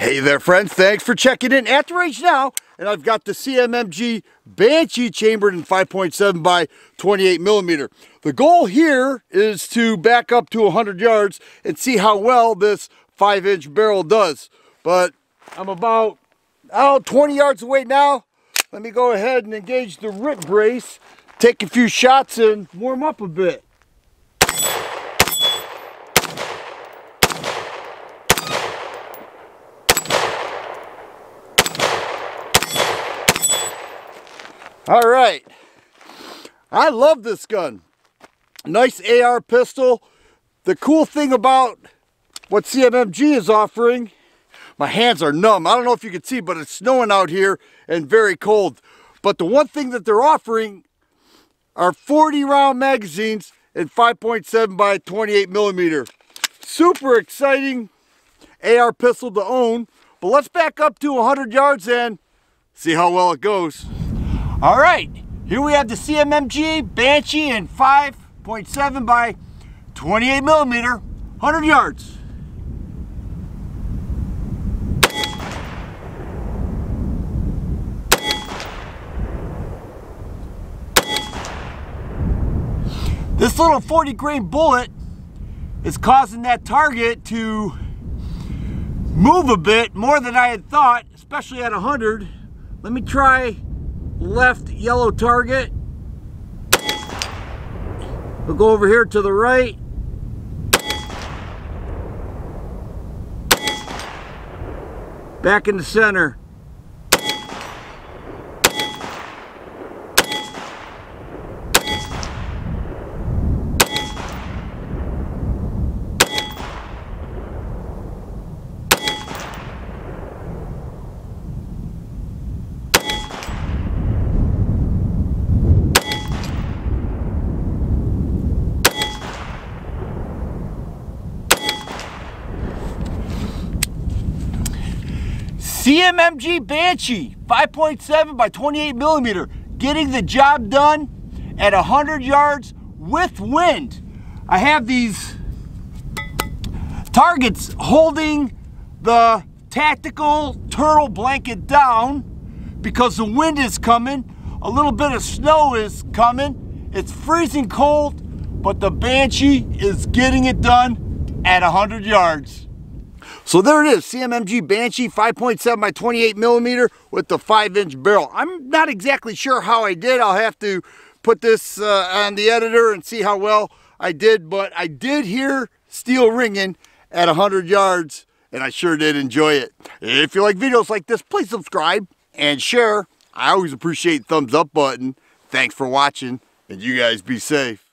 Hey there friends, thanks for checking in at the range now. And I've got the CMMG Banshee chambered in 5.7 by 28 millimeter. The goal here is to back up to 100 yards and see how well this 5 inch barrel does. But I'm about, oh, 20 yards away now. Let me go ahead and engage the RIP brace, take a few shots and warm up a bit. All right. I love this gun. Nice AR pistol. The cool thing about what CMMG is offering, my hands are numb. I don't know if you can see, but it's snowing out here and very cold. But the one thing that they're offering are 40 round magazines and 5.7 by 28 millimeter. Super exciting AR pistol to own. But let's back up to 100 yards and see how well it goes. All right, here we have the CMMG Banshee in 5.7 by 28 millimeter, 100 yards. This little 40 grain bullet is causing that target to move a bit more than I had thought, especially at 100. Let me try left yellow target. We'll go over here to the right. Back in the center. CMMG Banshee 5.7 by 28 millimeter, getting the job done at 100 yards with wind. I have these targets holding the tactical turtle blanket down because the wind is coming. A little bit of snow is coming. It's freezing cold, but the Banshee is getting it done at 100 yards. So there it is, CMMG Banshee 5.7 by 28 millimeter with the 5 inch barrel. I'm not exactly sure how I did. I'll have to put this uh, on the editor and see how well I did, but I did hear steel ringing at 100 yards and I sure did enjoy it. If you like videos like this, please subscribe and share. I always appreciate thumbs up button. Thanks for watching and you guys be safe.